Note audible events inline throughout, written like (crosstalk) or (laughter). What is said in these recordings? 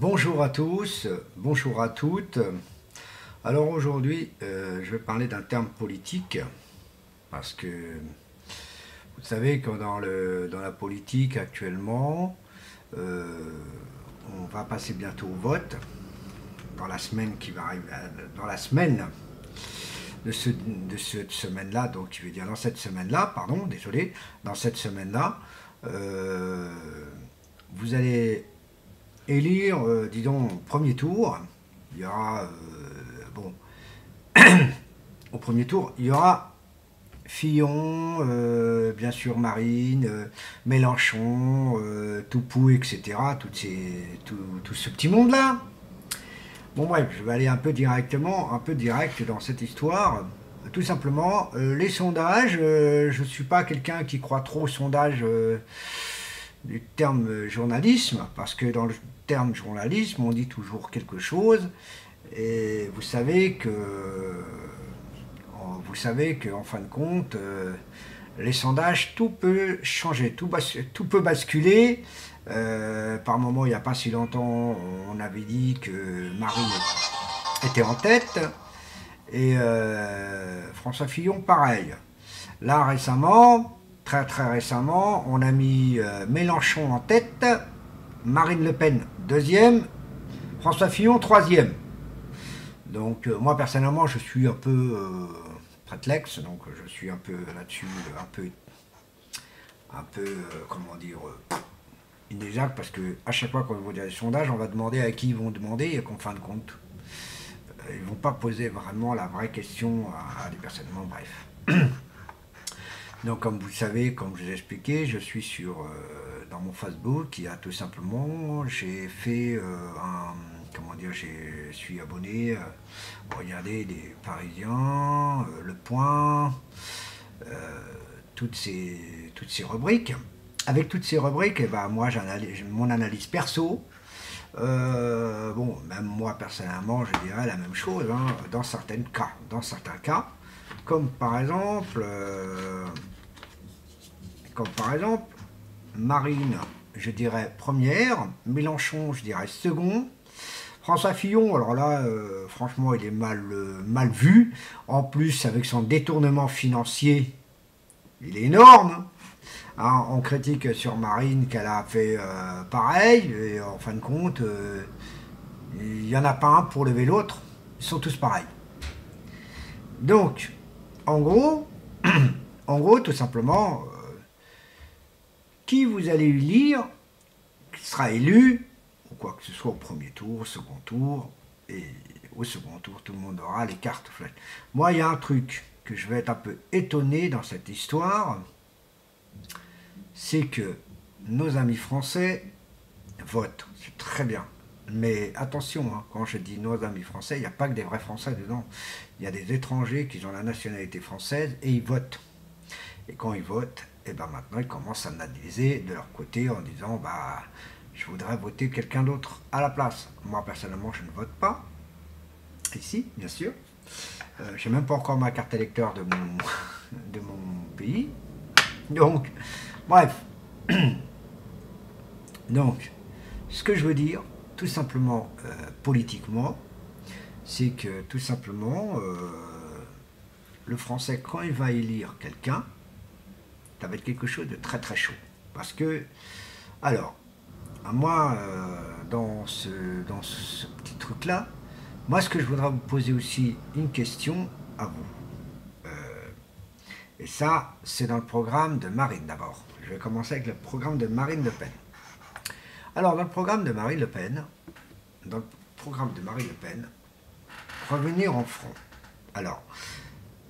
Bonjour à tous, bonjour à toutes. Alors aujourd'hui, euh, je vais parler d'un terme politique, parce que vous savez que dans, le, dans la politique actuellement, euh, on va passer bientôt au vote, dans la semaine qui va arriver, dans la semaine de, ce, de cette semaine-là, donc je veux dire dans cette semaine-là, pardon, désolé, dans cette semaine-là, euh, vous allez élire, euh, disons, premier tour, il y aura, euh, bon, (clears throat) au premier tour, il y aura Fillon, euh, bien sûr Marine, Mélenchon, Toupou, etc., ces, tout, tout, ce petit monde-là. Bon bref, je vais aller un peu directement, un peu direct dans cette histoire. Tout simplement, les sondages, je ne suis pas quelqu'un qui croit trop aux sondages du terme journalisme, parce que dans le terme journalisme, on dit toujours quelque chose, et vous savez que, vous savez qu'en fin de compte, euh, les sondages, tout peut changer, tout, tout peut basculer. Euh, par moment, il n'y a pas si longtemps, on avait dit que Marine était en tête, et euh, François Fillon, pareil. Là, récemment, très très récemment, on a mis Mélenchon en tête, Marine Le Pen deuxième, François Fillon troisième. Donc euh, moi personnellement je suis un peu euh, donc je suis un peu là-dessus, un peu, un peu, euh, comment dire, euh, inexact parce que à chaque fois qu'on va dire des sondages, on va demander à qui ils vont demander et qu'en fin de compte, ils vont pas poser vraiment la vraie question à, à des personnes. bref. (clears throat) Donc comme vous le savez, comme je vous ai expliqué, je suis sur dans mon Facebook, qui a tout simplement, j'ai fait euh, un, comment dire, je suis abonné, euh, regardez les Parisiens, euh, Le Point, toutes, ces, toutes ces rubriques. Avec toutes ces rubriques, eh ben, moi j'ai mon analyse perso. bon, même moi personnellement, je dirais la même chose hein, dans certains cas. Dans certains cas, comme par exemple, comme par exemple, Marine, je dirais première, Mélenchon, je dirais second, François Fillon, alors là, euh, franchement, il est mal, euh, mal vu. En plus, avec son détournement financier, il est énorme. Hein, on critique sur Marine qu'elle a fait euh, pareil, et en fin de compte, il n'y en a pas un pour lever l'autre. Ils sont tous pareils. Donc, en gros, (clears throat) en gros, tout simplement, qui vous allez lire sera élu, ou quoi que ce soit au premier tour, au second tour, et au second tour, tout le monde aura les cartes. Moi, il y a un truc que je vais être un peu étonné dans cette histoire, c'est que nos amis français votent. C'est très bien. Mais attention, hein, quand je dis nos amis français, il n'y a pas que des vrais Français dedans. Il y a des étrangers qui ont la nationalité française et ils votent. Et quand ils votent, et bien maintenant ils commencent à analyser de leur côté en disant bah je voudrais voter quelqu'un d'autre à la place. Moi personnellement je ne vote pas. Ici, bien sûr. Euh, j'ai même pas encore ma carte électeur de mon, (laughs) de mon pays. Donc, bref. (clears throat) Donc, ce que je veux dire, tout simplement euh, politiquement, c'est que tout simplement, euh, le français, quand il va élire quelqu'un, ça va être quelque chose de très très chaud. Parce que, alors, moi, euh, dans, ce, dans ce petit truc-là, moi, ce que je voudrais vous poser aussi une question à vous. Euh, et ça, c'est dans le programme de Marine d'abord. Je vais commencer avec le programme de Marine Le Pen. Alors, dans le programme de Marine Le Pen, dans le programme de Marine Le Pen, revenir en front. Alors,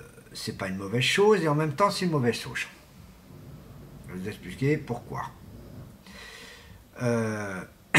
euh, c'est pas une mauvaise chose et en même temps, c'est une mauvaise chose. Je vais vous expliquer pourquoi. Euh, (clears throat)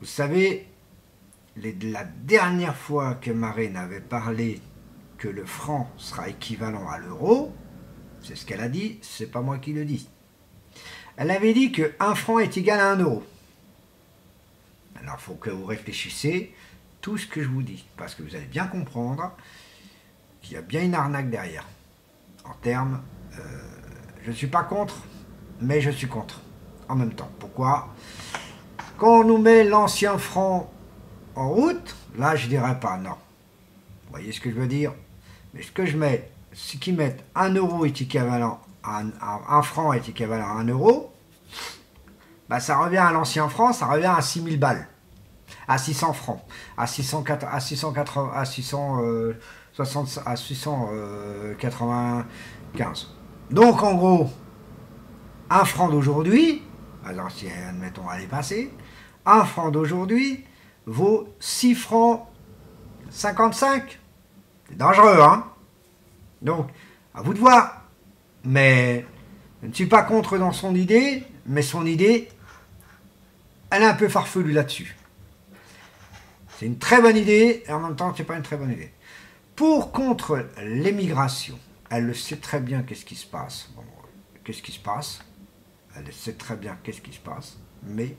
vous savez, la dernière fois que Marine avait parlé que le franc sera équivalent à l'euro, c'est ce qu'elle a dit, c'est pas moi qui le dis. Elle avait dit que un franc est égal à un euro. Alors il faut que vous réfléchissiez tout ce que je vous dis, parce que vous allez bien comprendre qu'il y a bien une arnaque derrière. En termes, euh, je ne suis pas contre, mais je suis contre en même temps. Pourquoi? Quand on nous met l'ancien franc en route, là, je dirais pas non. Vous voyez ce que je veux dire? Mais ce que je mets, ce qu'ils mettent 1 euro est équivalent à 1, franc est équivalent à 1 euro, bah, ça revient à l'ancien franc, ça revient à 6000 balles, à 600 francs, à 680, à 680, à 660, à 695. Donc en gros, un franc d'aujourd'hui, alors si admettons est passée, un franc d'aujourd'hui vaut 6 francs 55. C'est dangereux, hein Donc, à vous de voir. Mais je ne suis pas contre dans son idée, mais son idée, elle est un peu farfelue là-dessus. C'est une très bonne idée, et en même temps, ce n'est pas une très bonne idée. Pour contre l'émigration, elle le sait très bien qu'est-ce qui se passe. qu'est-ce qui se passe? Elle sait très bien qu'est-ce qui se passe, mais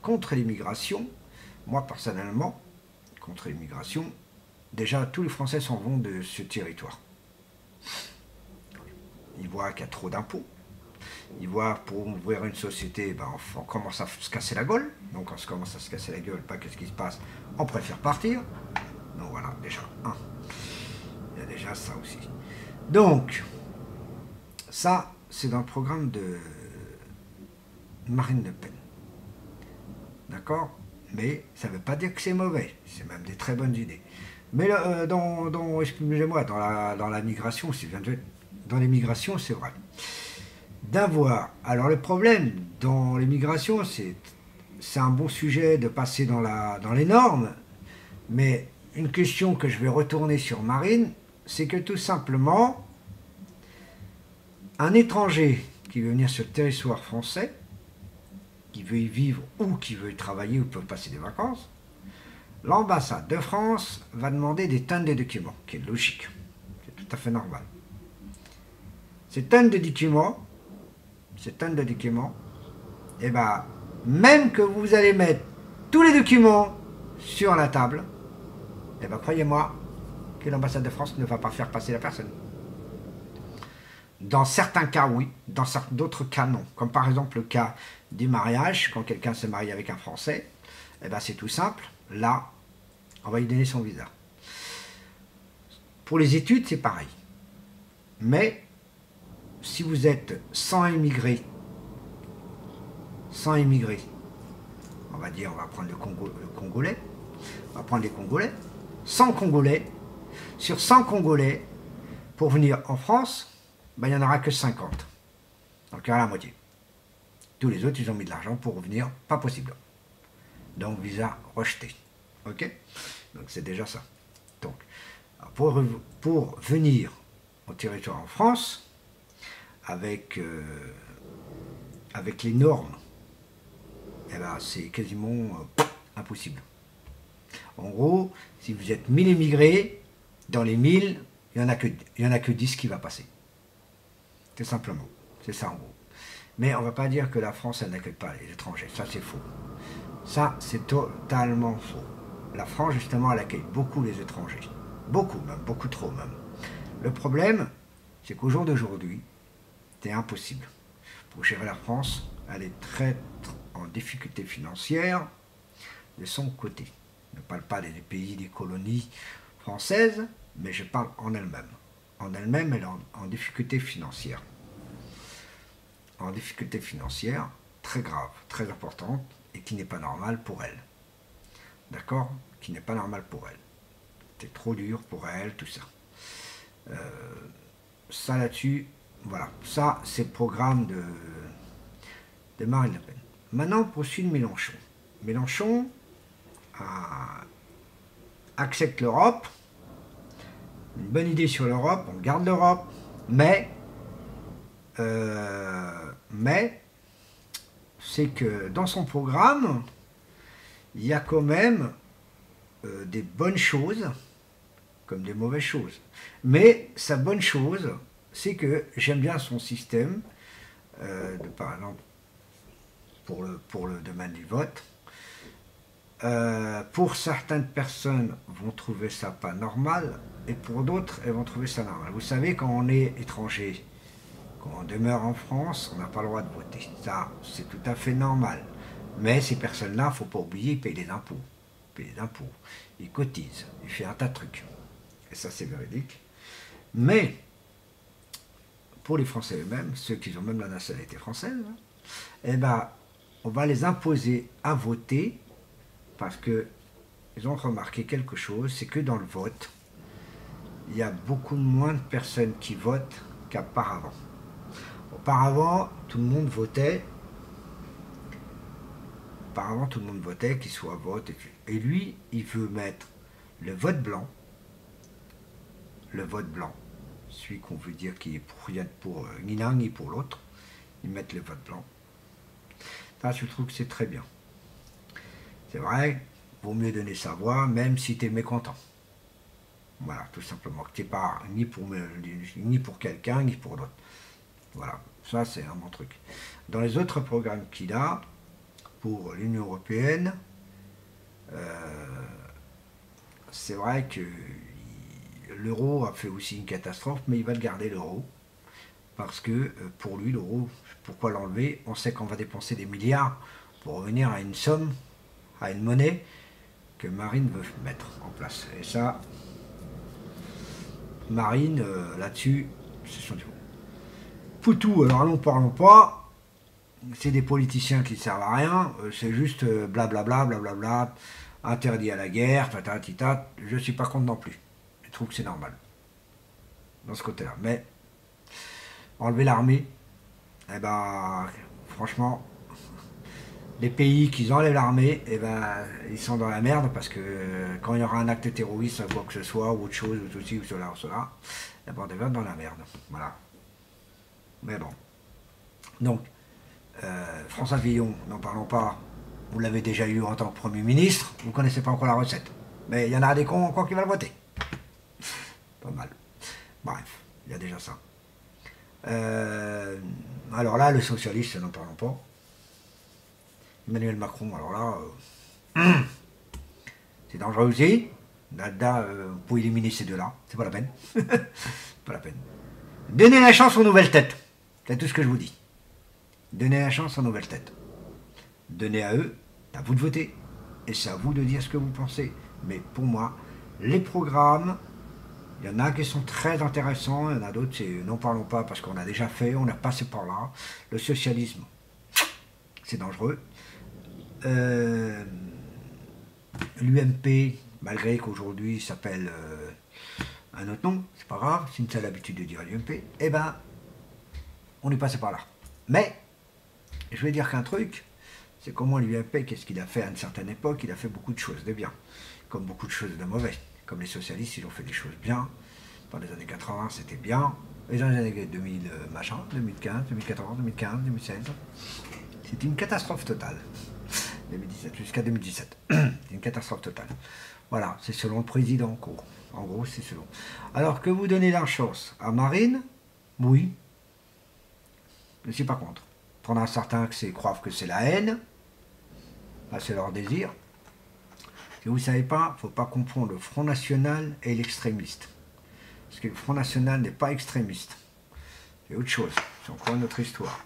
contre l'immigration, moi personnellement, contre l'immigration, déjà tous les Français s'en vont de ce territoire. Ils voient qu'il y a trop d'impôts. Ils voient pour ouvrir une société, ben, on, commence à se casser la gueule. Donc on commence à se casser la gueule, pas qu'est-ce qui se passe On préfère partir. Donc voilà, déjà, un. Il y a déjà ça aussi. Donc, ça, c'est dans le programme de Marine Le Pen. D'accord? Mais ça ne veut pas dire que c'est mauvais. C'est même des très bonnes idées. Mais euh, dans, dans excusez-moi, dans la, dans la migration, c'est dans c'est vrai. D'avoir. Alors le problème dans les migrations, c'est c'est un bon sujet de passer dans, la, dans les normes, mais une question que je vais retourner sur Marine, c'est que tout simplement, un étranger qui veut venir sur le territoire français, qui veut y vivre ou qui veut y travailler ou peut passer des vacances, l'ambassade de France va demander des tonnes de documents, qui est logique. C'est tout à fait normal. Ces tonnes de documents, ces tonnes de documents, et eh ben, même que vous allez mettre tous les documents sur la table, et eh ben, croyez-moi que l'ambassade de France ne va pas faire passer la personne. Dans certains cas, oui. Dans d'autres cas, non. Comme par exemple le cas du mariage, quand quelqu'un se marie avec un Français, eh ben c'est tout simple. Là, on va lui donner son visa. Pour les études, c'est pareil. Mais si vous êtes sans immigrés, sans immigrés, on va dire, on va prendre le, Congolais, on va prendre les Congolais, sans Congolais, sur 100 Congolais, pour venir en France, ben, il n'y en aura que 50. Donc il y aura la moitié. Tous les autres, ils ont mis de l'argent pour revenir, pas possible. Donc visa rejeté. Ok? Donc c'est déjà ça. Donc, pour, pour, venir au territoire en France, avec, euh, avec les normes, eh ben, c'est quasiment euh, impossible. En gros, si vous êtes 1000 immigrés, dans les 1000, il n'y en, a que, en a que 10 qui va passer. Tout simplement. C'est ça en gros. Mais on ne va pas dire que la France, elle n'accueille pas les étrangers. Ça, c'est faux. Ça, c'est totalement faux. La France, justement, elle accueille beaucoup les étrangers. Beaucoup même, beaucoup trop même. Le problème, c'est qu'au jour d'aujourd'hui, c'est impossible. Pour gérer la France, elle est très en difficulté financière de son côté. Je ne parle pas des pays, des colonies françaises, mais je parle en elle-même. En elle-même, elle est en difficulté financière en difficulté financière très grave, très importante, et qui n'est pas normale pour elle. D'accord? Qui n'est pas normale pour elle. C'est trop dur pour elle, tout ça. Euh, ça là-dessus, voilà. Ça, c'est le programme de, de Marine Le Pen. Maintenant, pour de Mélenchon. Mélenchon accepte l'Europe, une bonne idée sur l'Europe, on garde l'Europe, mais euh, mais c'est que dans son programme, il y a quand même euh, des bonnes choses comme des mauvaises choses. Mais sa bonne chose, c'est que j'aime bien son système, euh, par exemple, pour le, pour le domaine du vote. pour certaines personnes vont trouver ça pas normal, et pour d'autres, elles vont trouver ça normal. Vous savez, quand on est étranger, quand on demeure en France, on n'a pas le droit de voter. Ça, c'est tout à fait normal. Mais ces personnes-là, il ne faut pas oublier, ils payent des impôts. paye des impôts, il cotise, il fait un tas de trucs. Et ça, c'est véridique. Mais, pour les Français eux-mêmes, ceux qui ont même la nationalité française, hein, eh ben, on va les imposer à voter parce que ils ont remarqué quelque chose, c'est que dans le vote, il y a beaucoup moins de personnes qui votent qu'auparavant. Auparavant, tout le monde votait. Auparavant, tout le monde votait, qu'il soit vote. Et lui, il veut mettre le vote blanc, le vote blanc, celui qu'on veut dire qui est pour rien pour euh, ni l'un ni pour l'autre, ils mettent le vote blanc. Ça, je trouve que c'est très bien. C'est vrai, vaut mieux donner sa voix, même si tu es mécontent. Voilà, tout simplement. Que tu n'es pas ni pour, ni pour quelqu'un, ni pour l'autre. Voilà, ça c'est un bon truc. Dans les autres programmes qu'il a, pour l'Union Européenne, euh, c'est vrai que l'euro a fait aussi une catastrophe, mais il va le garder l'euro. Parce que euh, pour lui, l'euro, pourquoi l'enlever? On sait qu'on va dépenser des milliards pour revenir à une somme, à une monnaie que Marine veut mettre en place. Et ça, Marine, euh, là-dessus, c'est son niveau. Poutou, alors allons, parlons pas. C'est des politiciens qui ne servent à rien. Euh, c'est juste blablabla, blablabla, interdit à la guerre, tata, tita. Je suis pas contre non plus. Je trouve que c'est normal. Dans ce côté-là. Mais enlever l'armée, eh ben, franchement, les pays qui enlèvent l'armée, eh ben, ils sont dans la merde parce que euh, quand il y aura un acte terroriste, quoi que ce soit, ou autre chose, ou ceci, ou cela, ou cela, eh ben, on dans la merde. Voilà. Mais bon. Donc, euh, François Villon, n'en parlons pas, vous l'avez déjà eu en tant que Premier ministre, vous ne connaissez pas encore la recette. Mais il y en a des cons encore qui veulent voter. (laughs) Pas mal. Bref, il y a déjà ça. Euh, alors là, le socialiste, n'en parlons pas. Emmanuel Macron, alors là, euh, (clears throat) c'est dangereux aussi. Là, euh, vous pouvez éliminer ces deux-là, c'est pas la peine. (laughs) pas la peine. Donnez la chance aux nouvelles têtes. C'est tout ce que je vous dis. Donnez la chance aux nouvelles têtes. Donnez à eux, à vous de voter. Et c'est à vous de dire ce que vous pensez. Mais pour moi, les programmes, il y en a qui sont très intéressants, il y en a d'autres, c'est n'en parlons pas parce qu'on a déjà fait, on a passé par là. Le socialisme, c'est dangereux. Euh, L'UMP, malgré qu'aujourd'hui il s'appelle euh, un autre nom, c'est pas grave, c'est une seule habitude de dire l'UMP, eh ben, on est passé par là. Mais, je vais dire qu'un truc, c'est comment l'UMP, qu'est-ce qu'il a fait à une certaine époque, il a fait beaucoup de choses de bien, comme beaucoup de choses de mauvais. Comme les socialistes, ils ont fait des choses bien. Dans les années 80, c'était bien. Et dans les années 2000, euh, machin, 2015, 2014, 2015, 2016, c'était une catastrophe totale. 2017, jusqu'à 2017. (clears throat) une catastrophe totale. Voilà, c'est selon le président, en gros. En gros, c'est selon. Alors que vous donnez la chance à Marine, oui. Je ne suis pas contre. Prendre un certain c'est croire que c'est la haine, c'est leur désir. Si vous ne savez pas, il ne faut pas comprendre le Front National et l'extrémiste. Parce que le Front National n'est pas extrémiste. C'est autre chose. C'est encore une autre histoire.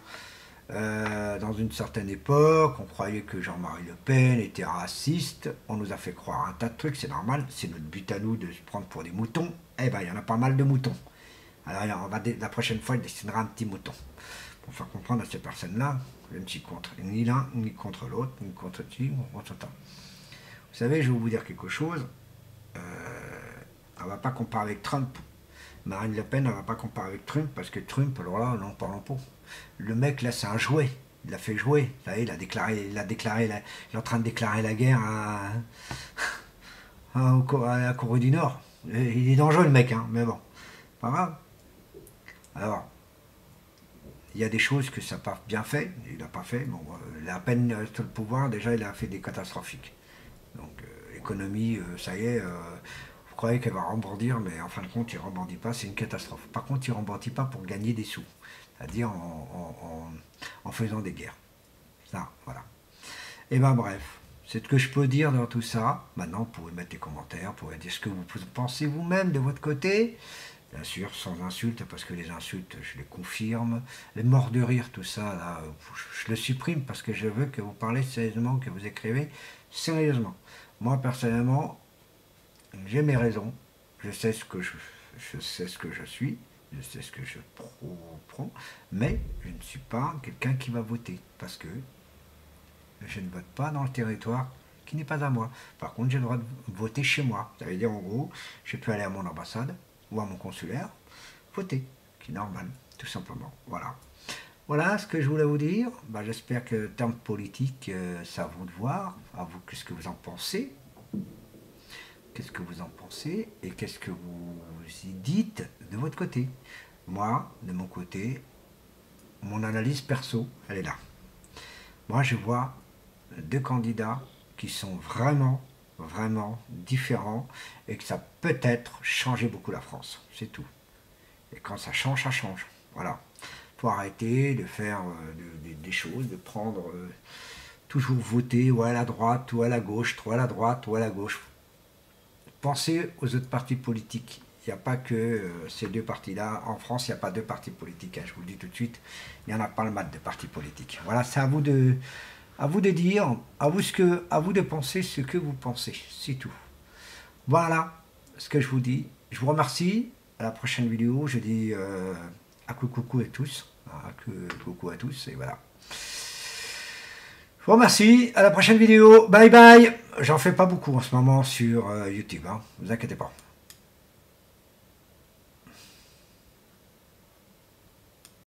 Euh, dans une certaine époque, on croyait que Jean-Marie Le Pen était raciste. On nous a fait croire un tas de trucs, c'est normal. C'est notre but à nous de se prendre pour des moutons. Eh bien, il y en a pas mal de moutons. Alors, on va, la prochaine fois, il dessinera un petit mouton. Pour faire comprendre à ces personnes-là, je ne suis contre ni l'un, ni contre l'autre, ni contre qui, ni contre Vous savez, je vais vous dire quelque chose. Euh, on ne va pas comparer avec Trump. Marine Le Pen, on ne va pas comparer avec Trump, parce que Trump, alors là, non, parlons pas. Le mec, là, c'est un jouet. Il l'a fait jouer. Savez, il déclaré, il déclaré, est en train de déclarer la guerre à, à, la Corée du Nord. Il est dangereux, le mec, hein, mais bon, pas grave. Alors, il y a des choses que ça n'a pas bien fait, il n'a pas fait. Bon, euh, il a à peine le pouvoir, déjà il a fait des catastrophiques. Donc, euh, l'économie, euh, ça y est, croyez qu'elle va rebondir, mais en fin de compte, il ne rebondit pas, c'est une catastrophe. Par contre, il ne rebondit pas pour gagner des sous c'est-à-dire en, faisant des guerres. Ça, voilà. Et eh ben bref, c'est ce que je peux dire dans tout ça. Maintenant, vous pouvez mettre des commentaires, vous pouvez dire ce que vous pensez vous-même de votre côté. Bien sûr, sans insultes, parce que les insultes, je les confirme. Les morts de rire, tout ça, là, je le supprime parce que je veux que vous parlez sérieusement, que vous écrivez sérieusement. Moi, personnellement, j'ai mes raisons. Je sais ce que je, je sais ce que je suis, je sais ce que je prends, mais je ne suis pas quelqu'un qui va voter parce que je ne vote pas dans le territoire qui n'est pas à moi. Par contre, j'ai le droit de voter chez moi. Ça veut dire en gros, je peux aller à mon ambassade ou à mon consulaire, voter, qui est normal, tout simplement. Voilà. Voilà ce que je voulais vous dire. Bah, j'espère que le terme politique, euh, c'est à vous de voir. À vous, qu'est-ce que vous en pensez? Qu'est-ce que vous en pensez Et qu'est-ce que vous y dites de votre côté Moi, de mon côté, mon analyse perso, elle est là. Moi, je vois deux candidats qui sont vraiment, vraiment différents et que ça peut être changer beaucoup la France. C'est tout. Et quand ça change, ça change. Voilà faut arrêter de faire euh, des choses, de prendre euh, toujours voter ou à la droite ou à la gauche, ou à la droite ou à la gauche. Pensez aux autres partis politiques. Il n'y a pas que euh, ces deux partis-là. En France, il n'y a pas deux partis politiques. Hein, je vous le dis tout de suite. Il n'y en a pas le mat de partis politiques. Voilà, c'est à vous de, à vous de dire, à vous, ce que, à vous de penser ce que vous pensez. C'est tout. Voilà ce que je vous dis. Je vous remercie. À la prochaine vidéo. Je dis à coucou à tous. À coucou à tous, et voilà. Je vous remercie, à la prochaine vidéo, bye bye. J'en fais pas beaucoup en ce moment sur euh, YouTube, hein, vous inquiétez pas.